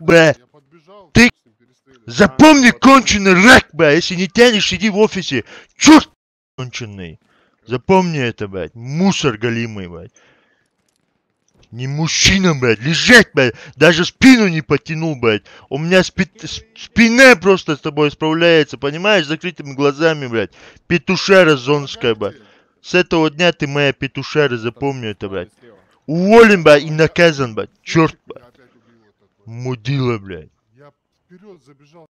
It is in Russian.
бля. Я подбежал, Ты. Запомни, А, конченый рак, бля. Если не тянешь, сиди в офисе. Черт конченый. Запомни это, блядь. Мусор голимый, блядь. Не мужчина, блядь. Лежать, блядь. Даже спину не потянул, блядь. У меня спи- спина просто с тобой справляется, понимаешь? С закрытыми глазами, блядь. Петушара зонская, блядь. С этого дня ты моя петушара, запомни это, блядь. Уволен, блядь, и наказан, блядь. Черт, блядь. Мудила, блядь. Я вперед забежал.